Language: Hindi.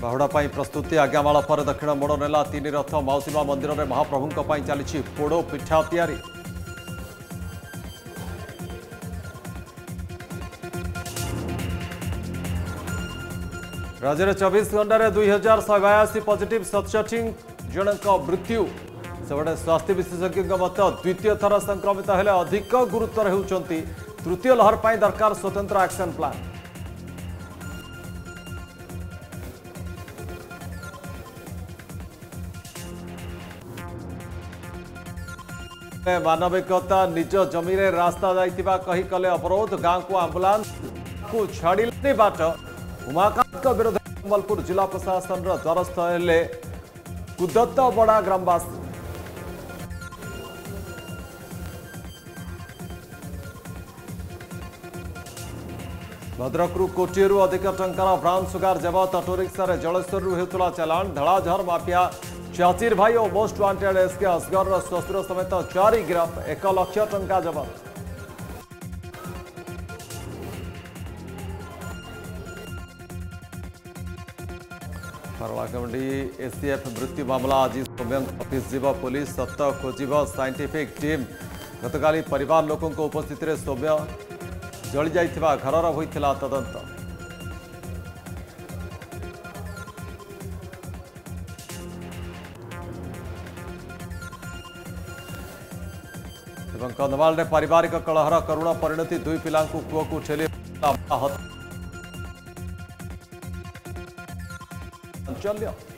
ବାହୁଡ଼ା ପାଇଁ ପ୍ରସ୍ତୁତି ଆଜ୍ଞାମାଳ ପରେ ଦକ୍ଷିଣ ମୋଡ଼ ନେଲା ତିନି ରଥ ମାଉସୀମା ମନ୍ଦିରରେ ମହାପ୍ରଭୁଙ୍କ ପାଇଁ ଚାଲିଛି ପୋଡ଼ ପିଠା ତିଆରି રાજ્યરે ચબીસ ઘંટારે દુઈ હજાર શહે બયાશી પોઝિટિવ સડસઠી જણક મૃત્યુ સેપટે સ્વાસ્થ્ય વિશેષજ્ઞ મત દ્વિતીય થર સંક્રમિત હેલે અધિક ગુરુતર હેઉંચ તૃતીય લહર પાઇ દરકાર સ્વતંત્ર આક્શન પ્લાન मानविकता निज जमी में रास्ता जा कले अवरोध गांव को आंबुलांस को छाड़ी बाट उमाकांत विरोध संबलपुर जिला प्रशासन द्वारस्थ हेले कुदत्त बड़ा ग्रामवासी भद्रकु कोटी अधिक टंकार ब्राउन सुगार जबत अटोरिक्शार जलेश्वर होता चलाण धड़ाझर माफिया चाचीर भाई और मोस्ट वांटेड एसके असगर शशुर समेत चार गिरफ एक लक्ष टा जबत फरलाकमंडी एसीएफ मृत्यु मामला आज सौम्यंग अफिस् पुलिस सत्य खोज साइंटिफिक टीम गतका परिवार में सौम्य जली जा घर होता तदंत तो। ଏବଂ କନ୍ଧମାଳରେ ପାରିବାରିକ କଳହର କରୁଣ ପରିଣତି ଦୁଇ ପିଲାଙ୍କୁ କୂଅକୁ ଠେଲି ଚାଞ୍ଚଲ୍ୟ